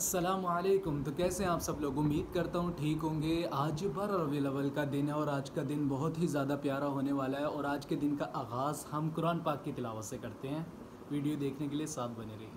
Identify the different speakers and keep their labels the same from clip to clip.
Speaker 1: असलकुम तो कैसे हैं आप सब लोग? उम्मीद करता हूँ ठीक होंगे। आज बारह रबी का दिन है और आज का दिन बहुत ही ज़्यादा प्यारा होने वाला है और आज के दिन का आगाज़ हम कुरान पाक की तिलावत से करते हैं। वीडियो देखने के लिए साथ बने रहिए।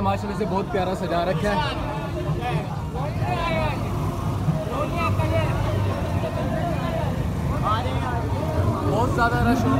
Speaker 1: माशाल्लाह से बहुत प्यारा सजा रखा है बहुत ज़्यादा रश हो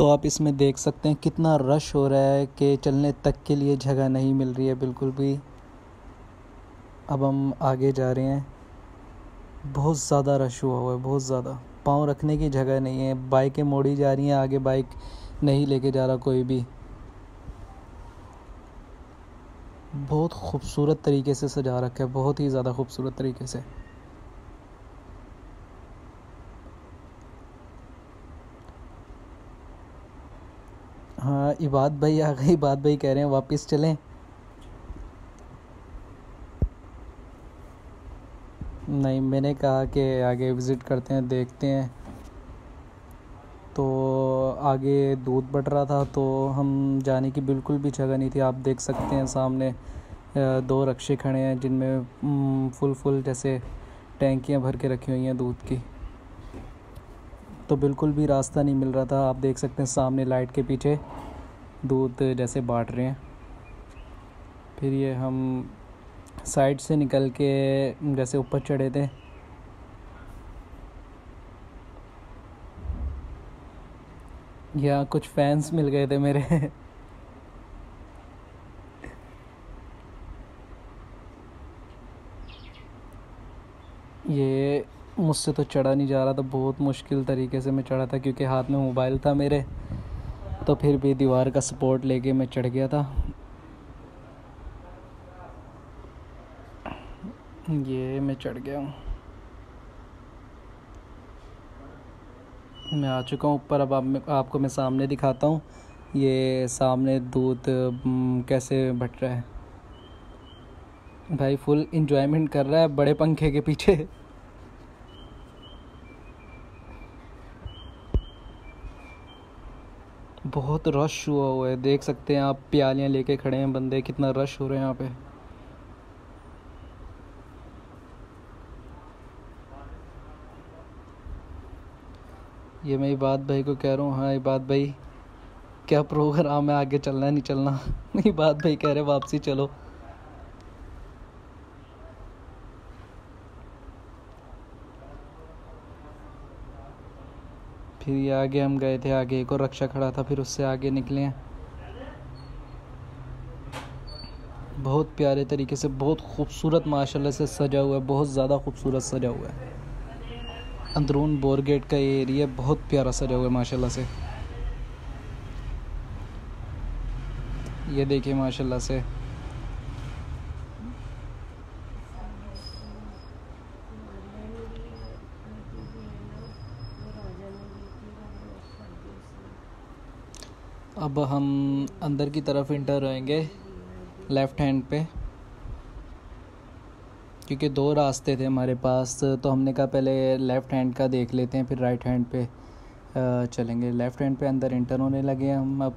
Speaker 2: तो आप इसमें देख सकते हैं कितना रश हो रहा है कि चलने तक के लिए जगह नहीं मिल रही है बिल्कुल भी। अब हम आगे जा रहे हैं। बहुत ज़्यादा रश हुआ हुआ है, बहुत ज़्यादा। पाँव रखने की जगह नहीं है। बाइकें मोड़ी जा रही हैं, आगे बाइक नहीं लेके जा रहा कोई भी। बहुत खूबसूरत तरीके से सजा रखा है, बहुत ही ज़्यादा खूबसूरत तरीके से। हाँ इबाद भाई आ गए इबाद भाई कह रहे हैं, वापस चलें। नहीं, मैंने कहा कि आगे विज़िट करते हैं, देखते हैं। तो आगे दूध बढ़ रहा था तो हम जाने की बिल्कुल भी जगह नहीं थी। आप देख सकते हैं सामने दो रक्शे खड़े हैं, जिनमें फुल फुल जैसे टैंकियाँ भर के रखी हुई हैं दूध की। तो बिल्कुल भी रास्ता नहीं मिल रहा था। आप देख सकते हैं सामने लाइट के पीछे दूध जैसे बांट रहे हैं। फिर ये हम साइड से निकल के जैसे ऊपर चढ़े थे। या कुछ फैंस मिल गए थे मेरे। ये मुझसे तो चढ़ा नहीं जा रहा था बहुत मुश्किल तरीके से मैं चढ़ा था क्योंकि हाथ में मोबाइल था मेरे। तो फिर भी दीवार का सपोर्ट लेके मैं चढ़ गया था। ये मैं चढ़ गया हूँ। मैं आ चुका हूँ ऊपर अब आप, आपको मैं सामने दिखाता हूँ। ये सामने दूध कैसे बट रहा है। भाई फुल इंजॉयमेंट कर रहा है बड़े पंखे के पीछे। बहुत रश हुआ हुआ है। देख सकते हैं आप प्यालियाँ लेके खड़े हैं बंदे, कितना रश हो रहे हैं यहाँ पे। ये मैं इबाद भाई को कह रहा हूँ हाँ इबाद भाई, क्या प्रोग्राम है आगे चलना है, नहीं चलना? इबाद भाई कह रहे वापसी चलो। फिर ये आगे हम गए थे, आगे एक और रक्षा खड़ा था, फिर उससे आगे निकले हैं। बहुत प्यारे तरीके से, बहुत खूबसूरत, माशाल्लाह से सजा हुआ है, बहुत ज़्यादा खूबसूरत सजा हुआ है। अंदरून बोरगेट का ये एरिया बहुत प्यारा सजा हुआ है, माशाल्लाह से। ये देखिए, माशाल्लाह से। अब हम अंदर की तरफ़ इंटर होएँगे लेफ़्ट हैंड पे। क्योंकि दो रास्ते थे हमारे पास तो हमने कहा पहले लेफ़्ट हैंड का देख लेते हैं, फिर राइट हैंड पे चलेंगे। लेफ़्ट हैंड पे अंदर इंटर होने लगे हैं हम अब।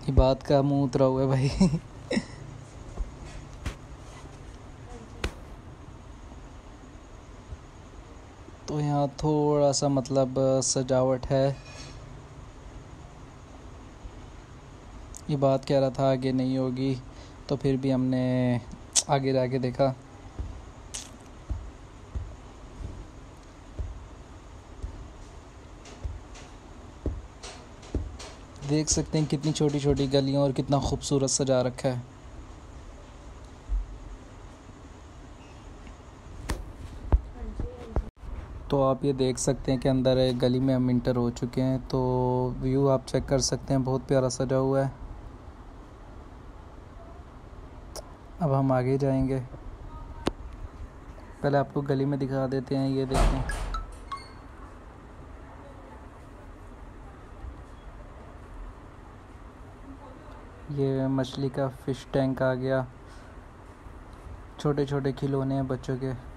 Speaker 2: ये बात का मुँह उतरा हुआ है भाई। तो यहाँ थोड़ा सा मतलब सजावट है। ये बात कह रहा था, आगे नहीं होगी तो फिर भी हमने आगे जाके देखा। देख सकते हैं कितनी छोटी छोटी गलियाँ और कितना खूबसूरत सजा रखा है। आप ये देख सकते हैं कि अंदर एक गली में हम इंटर हो चुके हैं तो व्यू आप चेक कर सकते हैं, बहुत प्यारा सजा हुआ है। अब हम आगे जाएँगे। पहले आपको गली में दिखा देते हैं, ये देखें। ये मछली का फ़िश टैंक आ गया। छोटे छोटे खिलौने हैं बच्चों के।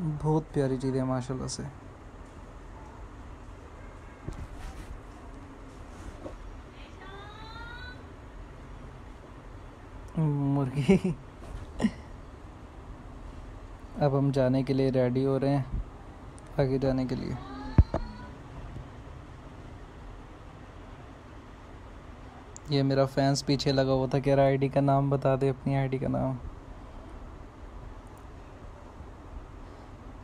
Speaker 2: बहुत प्यारी चीज़ है, माशाल्लाह से। मुर्गी। अब हम जाने के लिए रेडी हो रहे हैं, आगे जाने के लिए। ये मेरा फैंस पीछे लगा हुआ था, कह रहा आईडी का नाम बता दे, अपनी आईडी का नाम।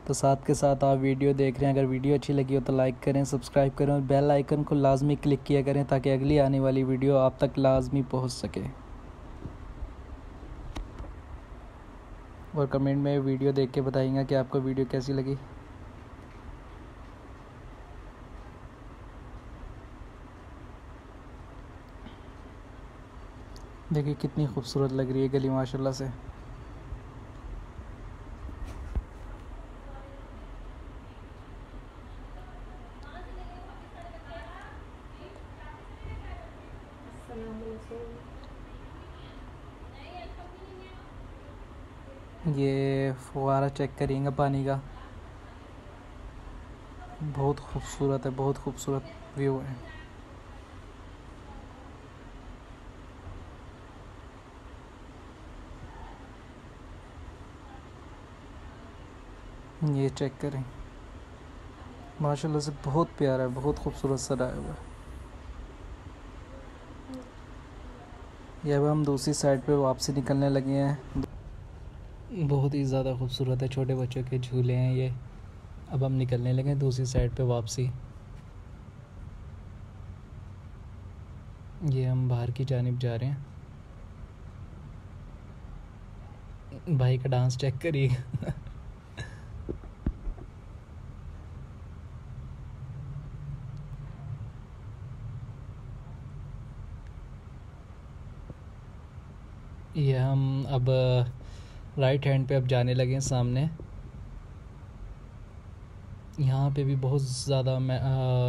Speaker 2: तो साथ के साथ आप वीडियो देख रहे हैं। अगर वीडियो अच्छी लगी हो तो लाइक करें सब्सक्राइब करें और बेल आइकन को लाजमी क्लिक किया करें ताकि अगली आने वाली वीडियो आप तक लाजमी पहुँच सके। और कमेंट में वीडियो देख के बताइएगा कि आपको वीडियो कैसी लगी। देखिए कितनी खूबसूरत लग रही है गली, माशाल्लाह से। ये फुहारा चेक करेंगे पानी का। बहुत खूबसूरत है, बहुत खूबसूरत व्यू है। ये चेक करें। माशाल्लाह से बहुत प्यारा है, बहुत खूबसूरत सजाया हुआ है ये अब हम दूसरी साइड पे वापसी निकलने लगे हैं। बहुत ही ज़्यादा खूबसूरत है। छोटे बच्चों के झूले हैं ये। अब हम निकलने लगे दूसरी साइड पे वापसी। ये हम बाहर की जानब जा रहे हैं। भाई का डांस चेक करिएगा ये हम अब राइट हैंड पे अब जाने लगे हैं सामने। यहाँ पे भी बहुत ज़्यादा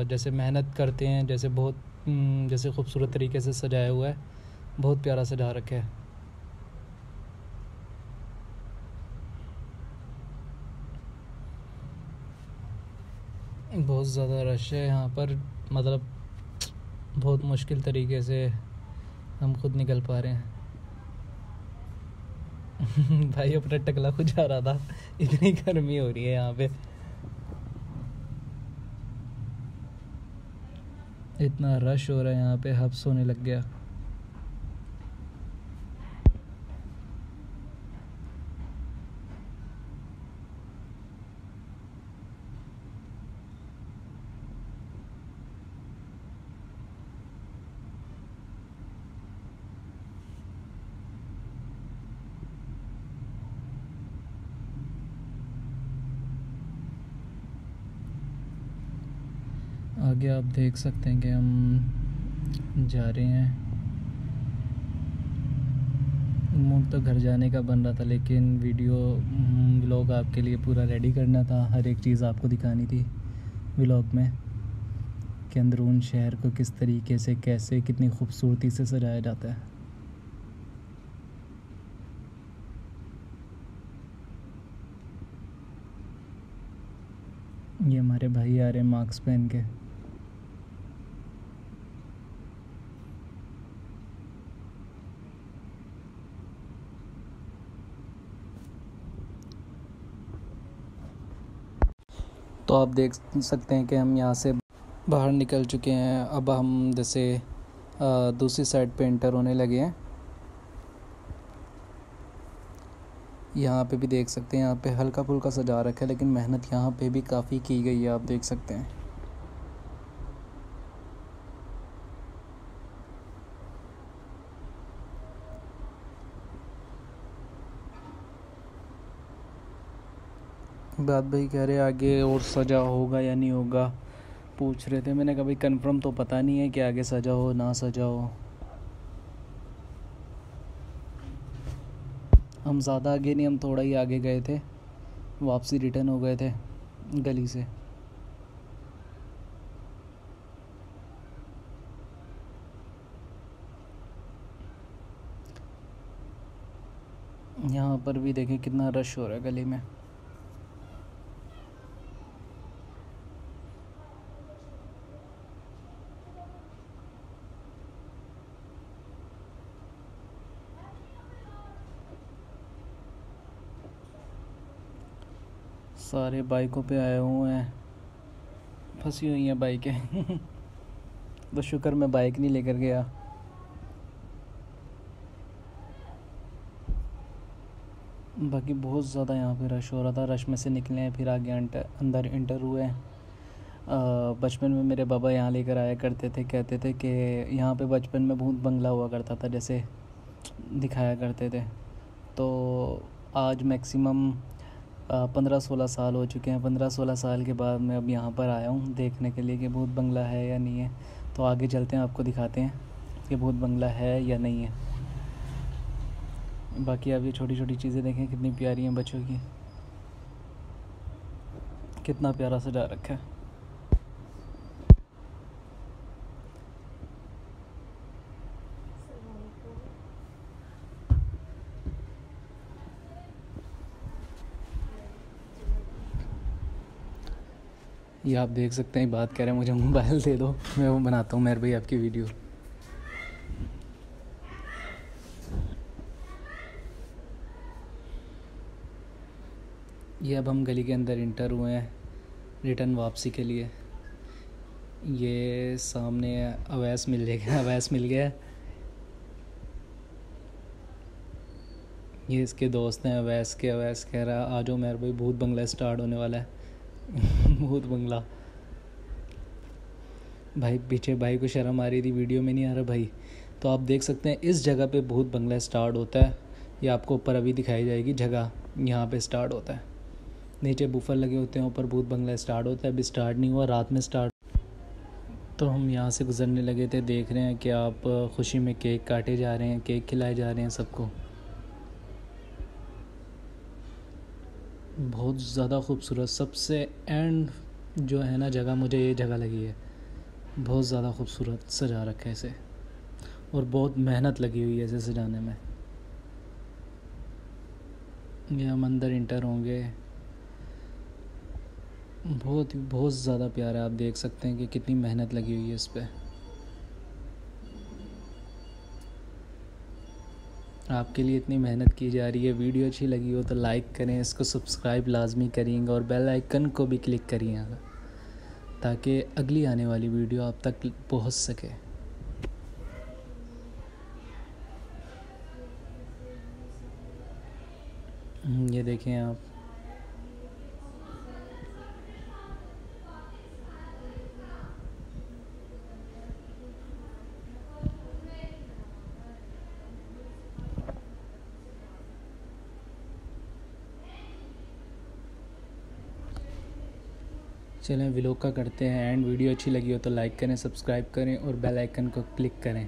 Speaker 2: जैसे मेहनत करते हैं, जैसे बहुत जैसे खूबसूरत तरीके से सजाया हुआ है। बहुत प्यारा सजा रखा है। बहुत ज़्यादा रश है यहाँ पर। मतलब बहुत मुश्किल तरीके से हम खुद निकल पा रहे हैं। भाई, अपना टकला खुद जा रहा था। इतनी गर्मी हो रही है यहाँ पे। इतना रश हो रहा है यहाँ पे हब्स होने लग गया। आगे आप देख सकते हैं कि हम जा रहे हैं। मूड तो घर जाने का बन रहा था, लेकिन वीडियो व्लॉग आपके लिए पूरा रेडी करना था। हर एक चीज़ आपको दिखानी थी व्लॉग में कि अंदरून शहर को किस तरीके से कैसे, कितनी खूबसूरती से सजाया जाता है। ये हमारे भाई आ रहे हैं मास्क पहन के। तो आप देख सकते हैं कि हम यहाँ से बाहर निकल चुके हैं। अब हम जैसे दूसरी साइड पे इंटर होने लगे हैं। यहाँ पे भी देख सकते हैं, यहाँ पे हल्का फुल्का सजा रखा है, लेकिन मेहनत यहाँ पे भी काफ़ी की गई है, आप देख सकते हैं। बात भाई कह रहे आगे और सजा होगा या नहीं होगा? पूछ रहे थे। मैंने कभी कंफर्म तो पता नहीं है कि आगे सजा हो, ना सजा हो। हम ज़्यादा आगे नहीं, हम थोड़ा ही आगे गए थे। वापसी रिटर्न हो गए थे, गली से। यहाँ पर भी देखें कितना रश हो रहा है गली में। सारे बाइकों पे आए हुए हैं। फंसी हुई हैं बाइकें। तो शुक्र मैं बाइक नहीं लेकर गया। बाकी बहुत ज़्यादा यहाँ पे रश हो रहा था। रश में से निकले हैं फिर आगे अंटर, अंदर इंटर हुए हैं। बचपन में मेरे बाबा यहाँ लेकर आया करते थे कहते थे कि यहाँ पे बचपन में भूत बंगला हुआ करता था जैसे दिखाया करते थे। तो आज मैक्सिमम पंद्रह सोलह साल हो चुके हैं। पंद्रह सोलह साल के बाद मैं अब यहाँ पर आया हूँ देखने के लिए कि भूत बंगला है या नहीं है। तो आगे चलते हैं, आपको दिखाते हैं कि भूत बंगला है या नहीं है। बाकी आप ये छोटी छोटी चीज़ें देखें, कितनी प्यारी हैं बच्चों की। कितना प्यारा सजा रखा है। ये आप देख सकते हैं बात कह रहे हैं, मुझे मोबाइल दे दो, मैं वो बनाता हूँ, मेरे भाई आपकी वीडियो। ये अब हम गली के अंदर इंटर हुए हैं, रिटर्न वापसी के लिए। ये सामने अवैस मिल गया, अवैस मिल गया ये इसके दोस्त हैं, अवैस के, अवैस कह रहा, आ जाओ मेरे भाई, भूत बंगला स्टार्ट होने वाला है। भूत बंगला। भाई, पीछे भाई को शर्म आ रही थी, वीडियो में नहीं आ रहा भाई। तो आप देख सकते हैं, इस जगह पे भूत बंगला स्टार्ट होता है। ये आपको ऊपर अभी दिखाई जाएगी, जगह यहाँ पे स्टार्ट होता है। नीचे बुफर लगे होते हैं, ऊपर भूत बंगला स्टार्ट होता है। अभी स्टार्ट नहीं हुआ, रात में स्टार्ट तो हम यहाँ से गुजरने लगे थे, देख रहे हैं कि आप खुशी में केक काटे जा रहे हैं केक खिलाए जा रहे हैं सबको। बहुत ज़्यादा खूबसूरत। सबसे एंड जो है ना जगह, मुझे ये जगह लगी है। बहुत ज़्यादा खूबसूरत सजा रखा है इसे। और बहुत मेहनत लगी हुई है इसे सजाने में। ये हम अंदर इंटर होंगे। बहुत बहुत ज़्यादा प्यारा आप देख सकते हैं कि कितनी मेहनत लगी हुई है इस पर आपके लिए इतनी मेहनत की जा रही है वीडियो अच्छी लगी हो तो लाइक करें इसको सब्सक्राइब लाजमी करिएगा और बेल आइकन को भी क्लिक करिएगा ताकि अगली आने वाली वीडियो आप तक पहुँच सके। हम्म, ये देखें आप। चलें विलोक का करते हैं। एंड वीडियो अच्छी लगी हो तो लाइक करें, सब्सक्राइब करें और बेल आइकन को क्लिक करें।